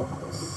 Yes.